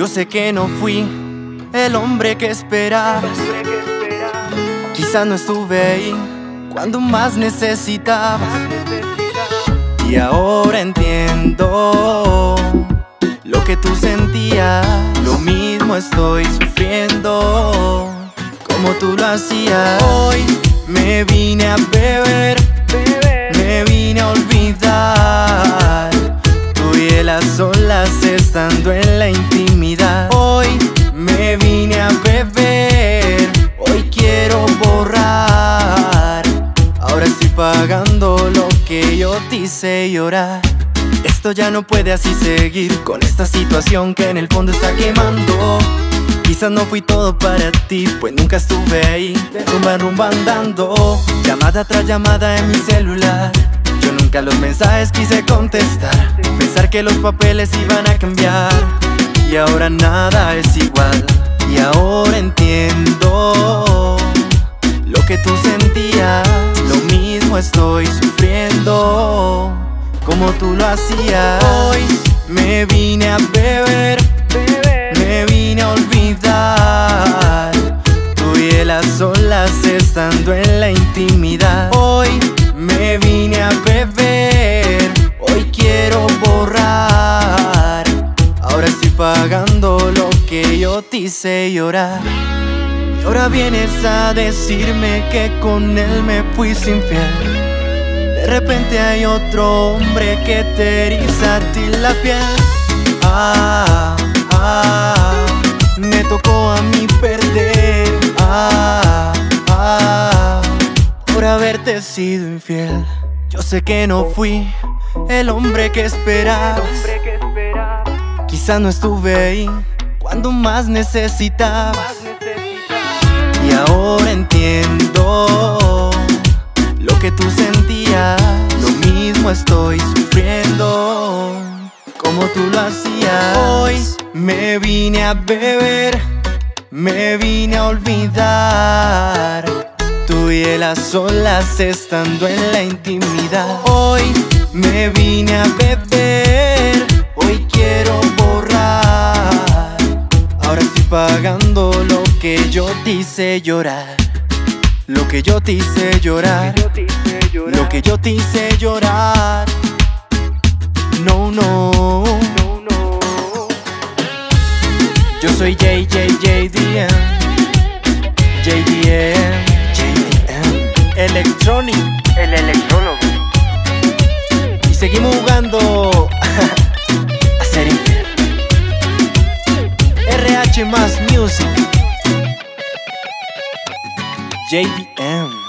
Yo sé que no fui el hombre que esperabas. Quizás no estuve ahí cuando más necesitabas. Y ahora entiendo lo que tú sentías. Lo mismo estoy sufriendo como tú lo hacías. Hoy me vine a beber, me vine a olvidar. Tú y él a solas estando en la intimidad. Hoy me vine a beber, hoy quiero borrar. Hice llorar. Esto ya no puede así seguir con esta situación que en el fondo está quemando. Quizás no fui todo para ti, pues nunca estuve ahí, rumba rumba andando. Llamada tras llamada en mi celular. Yo nunca los mensajes quise contestar. Pensar que los papeles iban a cambiar. Y ahora nada es igual. Y ahora entiendo lo que tú sentías. Lo mismo estoy sufriendo como tú lo hacías. Hoy me vine a beber, me vine a olvidar. Tú y él a solas estando en la intimidad. Hoy me vine a beber, hoy quiero borrar. Ahora estoy pagando lo que yo te hice llorar. Y ahora vienes a decirme que con él me fui sin fiel. De repente hay otro hombre que te eriza a ti la piel. Ah, ah, me tocó a mí perder. Ah, ah, por haberte sido infiel. Yo sé que no fui el hombre que esperabas. Quizás no estuve ahí cuando más necesitabas. Y ahora entiendo estoy sufriendo como tú lo hacías. Hoy me vine a beber, me vine a olvidar. Tú y él a solas estando en la intimidad. Hoy me vine a beber, hoy quiero borrar. Ahora estoy pagando lo que yo te hice llorar. Lo que yo te hice llorar. Que yo te hice llorar. No, no. Yo soy JJJDM. JDM. JDM. Electronic. El electrólogo. Y seguimos jugando a ser infiel. RH más music. JDM.